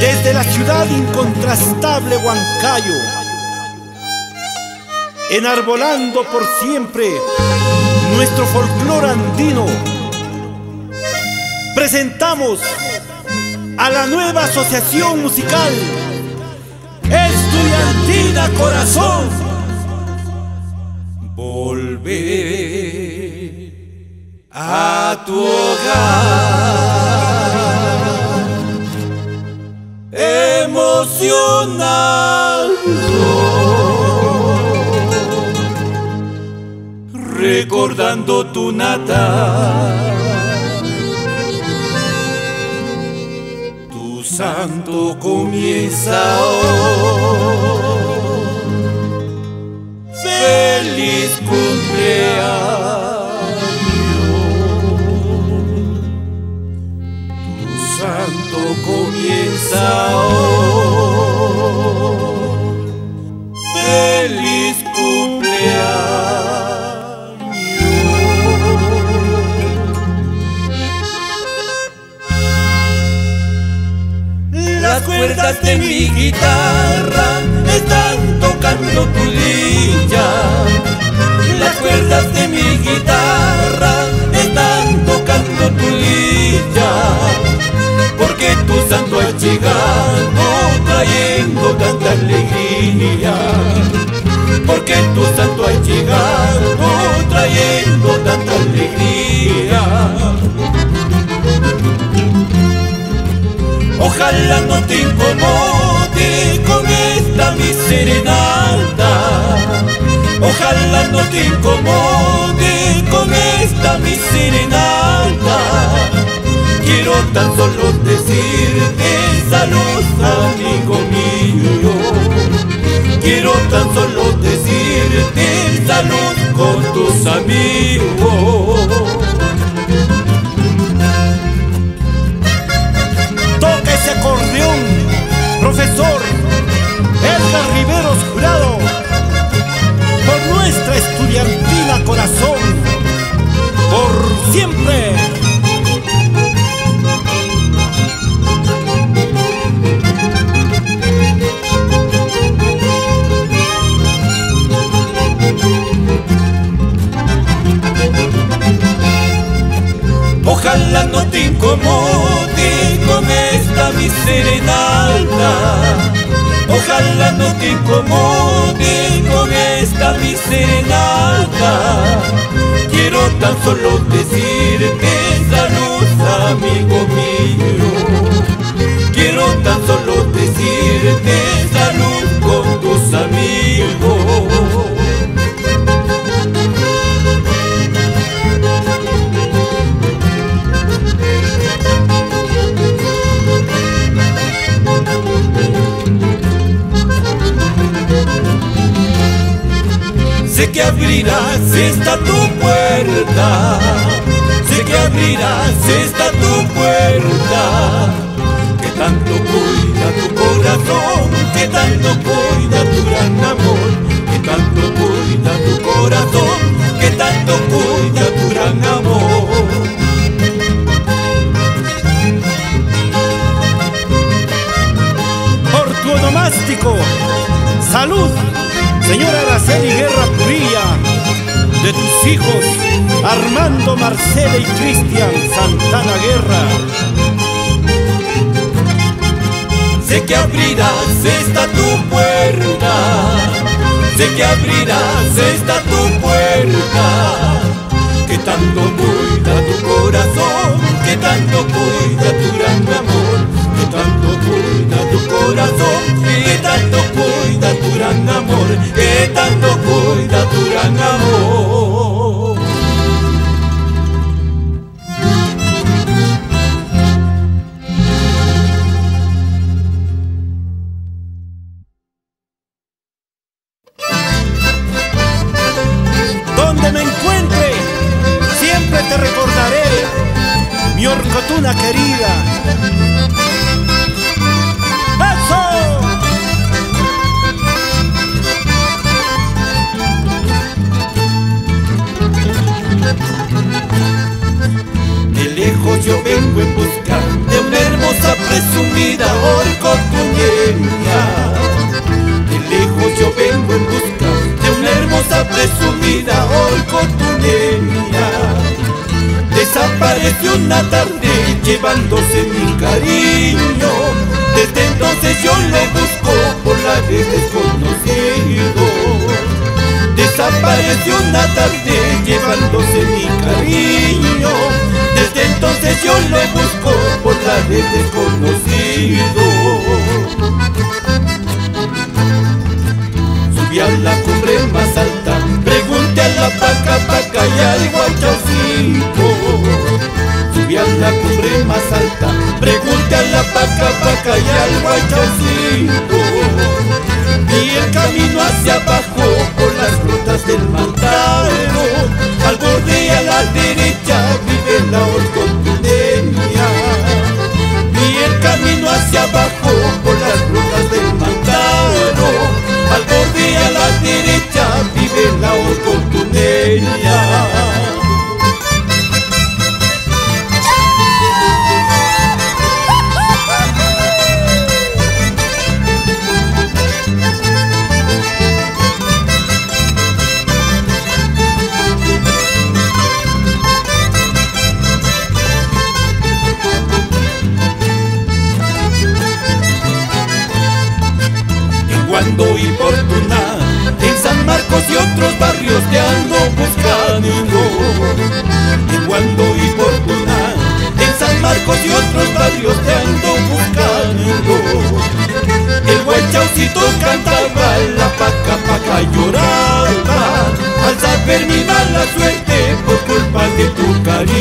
Desde la ciudad incontrastable Huancayo, enarbolando por siempre nuestro folclor andino, presentamos a la nueva asociación musical Estudiantina Corazón. Volver a tu hogar emocionado, recordando tu natal. Tu santo comienza hoy. Feliz cumpleaños. Hoy. Feliz cumpleaños. Las cuerdas de mi guitarra están tocando tu lilla. Santo ha llegado trayendo tanta alegría. Ojalá no te incomode con esta mi serenata. Ojalá no te incomode con esta mi serenata. Quiero tan solo decirte salud, amigo mío. Quiero tan solo decirte salud con tus amigos. No te incomode con esta mi. Quiero tan solo decirte salud, amigo mío. Quiero tan solo decirte salud Sé que abrirás esta tu puerta, sé que abrirás esta tu puerta, que tanto cuida Marcela y Cristian Santana Guerra. Sé que abrirás esta tu puerta, sé que abrirás esta tu puerta, que tanto cuida tu corazón, que tanto cuida Desapareció una tarde llevándose mi cariño. Desde entonces yo lo busco por la vez desconocido. Desapareció una tarde llevándose mi cariño. Desde entonces yo lo busco por la vez desconocido. Subí a la cumbre más alta, pregunté a la paca paca y al guachaucito. Cumbre más alta, pregunté a la paca paca y al guachaucito. Y el camino hacia abajo por las rutas del Mantaro, al borde a la derecha vive la orcotuneña. Y el camino hacia abajo por las rutas del Mantaro, al borde a la derecha vive la orcotuneña.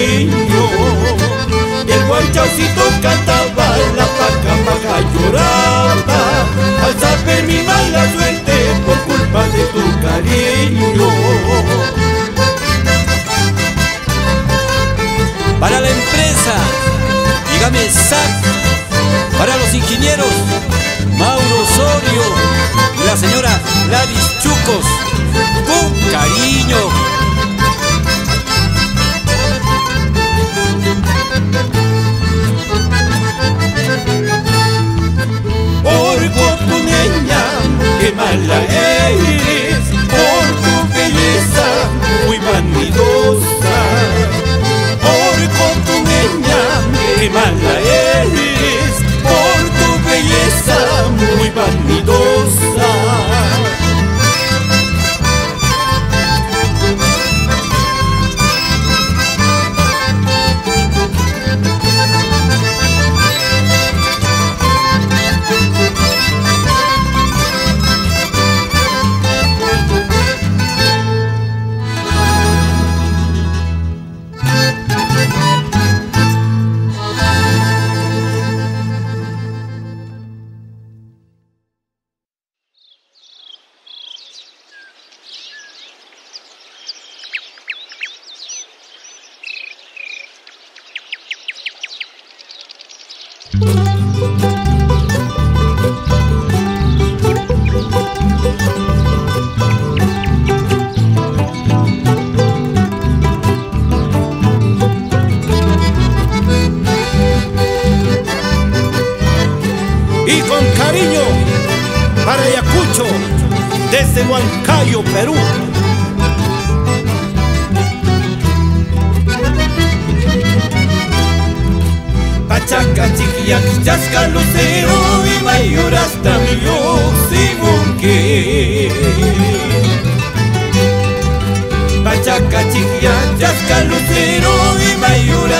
Tu cariño. El guaychaucito cantaba, la paca paca lloraba, al saber mi mala suerte Y con cariño para Ayacucho, desde Huancayo, Perú. Pachaca, chiquilla, chasca, lucero y mayor hasta mi que Pachaca, chiquilla, chasca, lucero y mayor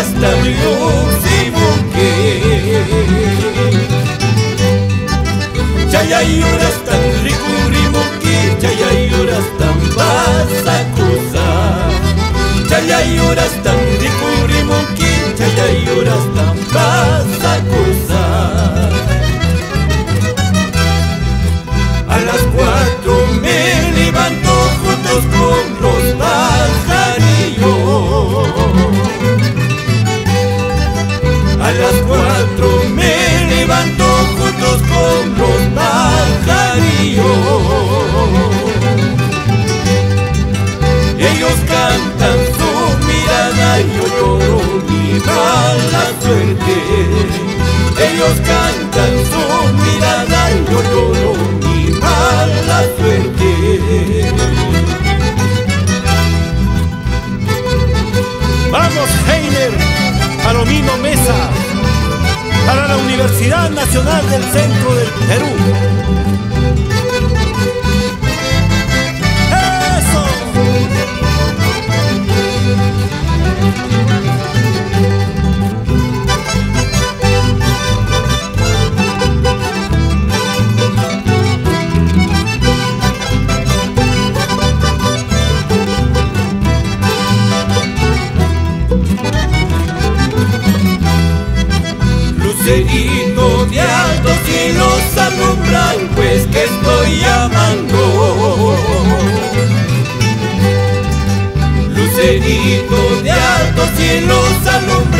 yo lloro mi mala suerte. ellos cantan su mirada y yo lloro mi mala suerte. Vamos, Heiner, Palomino Mesa, para la Universidad Nacional del Centro del Perú. Lucerito de altos cielos alumbran pues que estoy llamando. Lucerito de altos cielos alumbran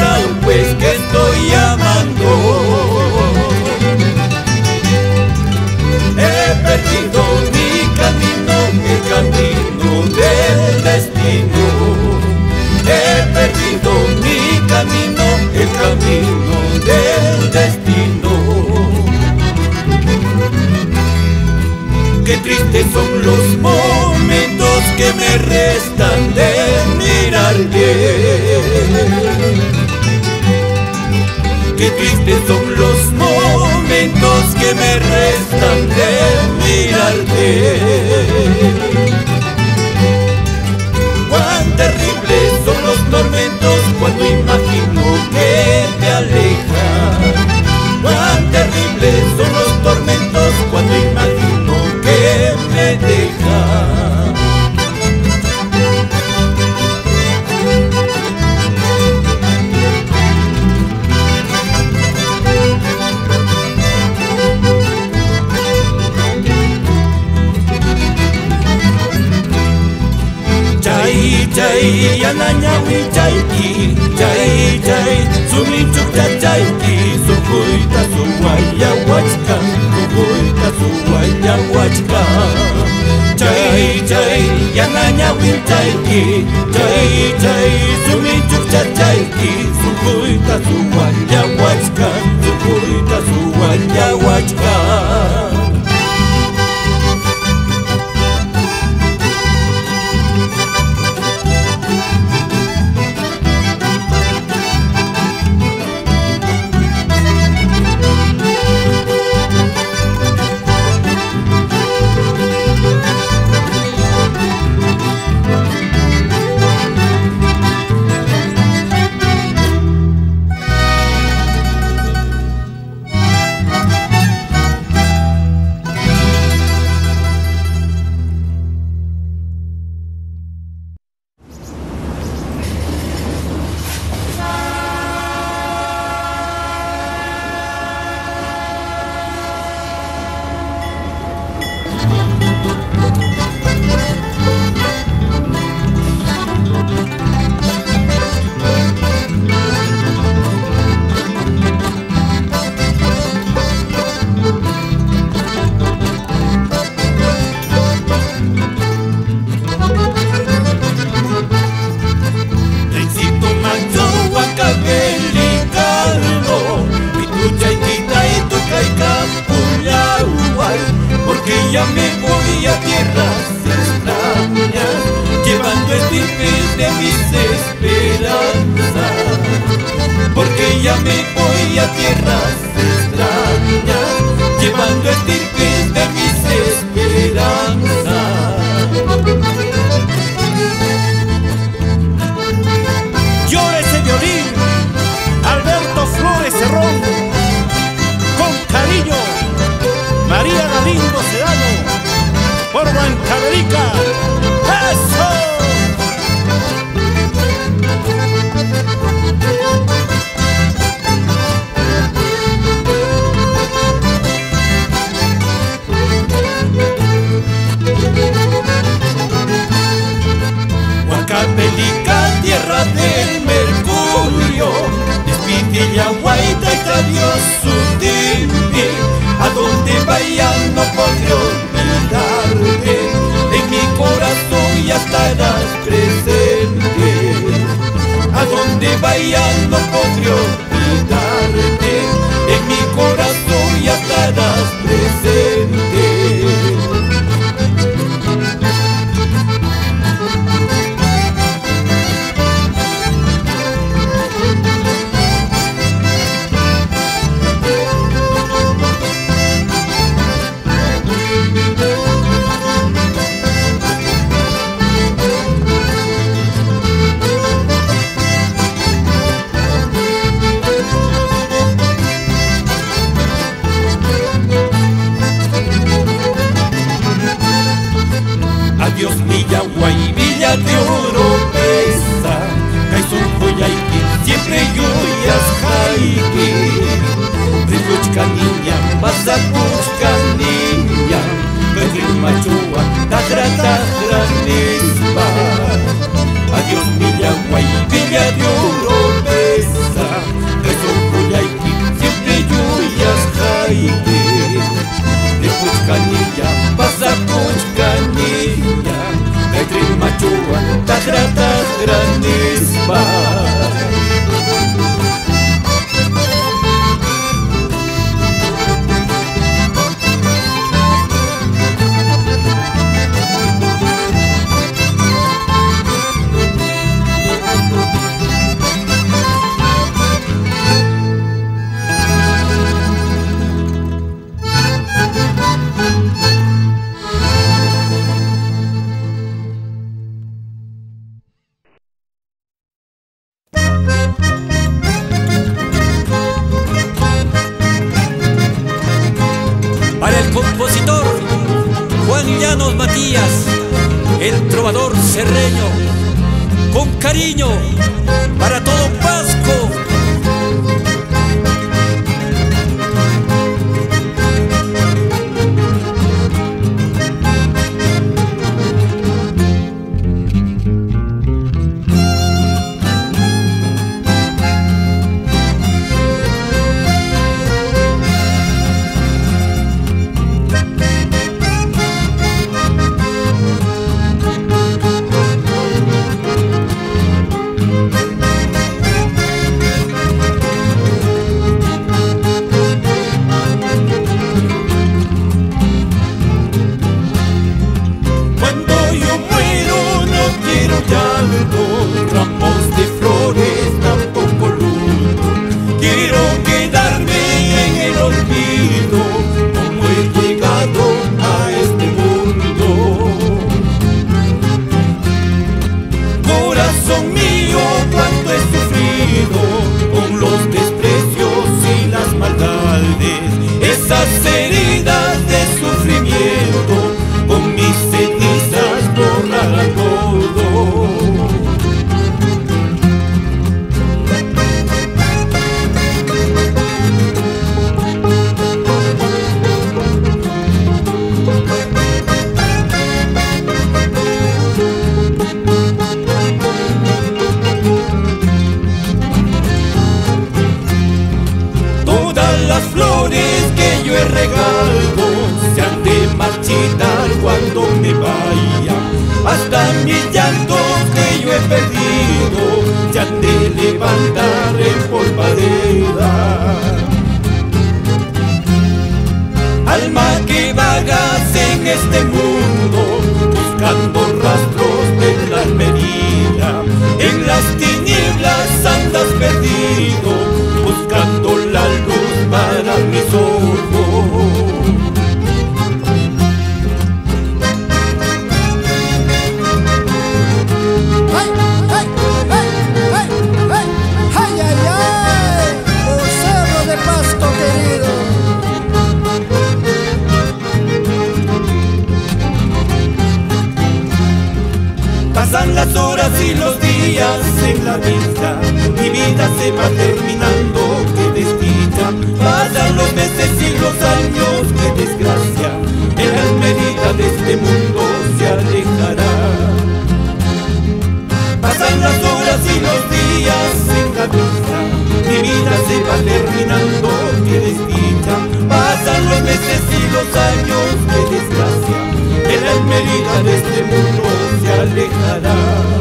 tristes son los momentos que me restan de mirarte. Qué tristes son los momentos que me restan de mirarte. Cuán terribles son los tormentos cuando imagino que te alejas. jai yana nyawi jaiki jai jai sumi tukta jaiki sukuita suwaya wachka sukuita suwaya wachka jai jai yana nyawi jaiki jai jai sumi tukta jaiki sukuita suwaya wachka sukuita suwaya wachka a donde Dios mila guaibila de oro pesa Kaizun joyaiki siempre lluvias jaiki Rifuchka niña, mazakuchka niña. Pedrin machua, tatra tatra nispa Adiós mila guaibila de oro pesa Kaizun joyaiki siempre lluvias jaiki Rifuchka niña, mazakuchka cuánta grata gran levantar empolvadera. Alma que vagas en este mundo las horas y los días en la vista, mi vida se va terminando, qué desdicha, pasan los meses y los años, qué desgracia, el almerita de este mundo se alejará. Pasan las horas y los días en la vista, mi vida se va terminando, qué desdicha, pasan los meses y los años, qué desgracia, el almerita de este mundo alejará.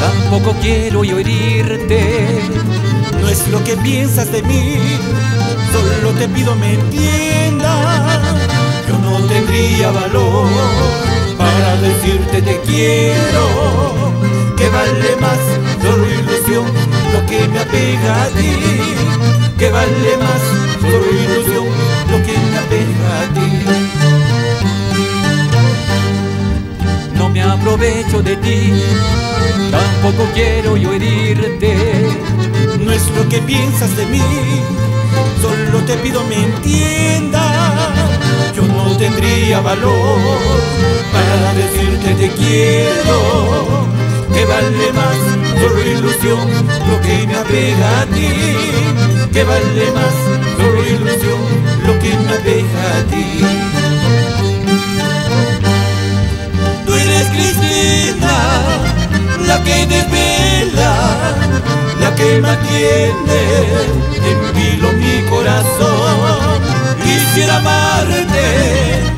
tampoco quiero yo herirte. No es lo que piensas de mí, solo te pido me entiendas. Yo no tendría valor para decirte te quiero, que vale más solo ilusión lo que me apega a ti, que vale más solo ilusión lo que me apega a ti. aprovecho de ti, tampoco quiero yo herirte. No es lo que piensas de mí, solo te pido me entiendas. Yo no tendría valor para decirte te quiero, que vale más solo ilusión lo que me apega a ti, que vale más solo ilusión lo que me apega a ti. Cristina, la que desvela, la que mantiene en vilo mi corazón. Quisiera amarte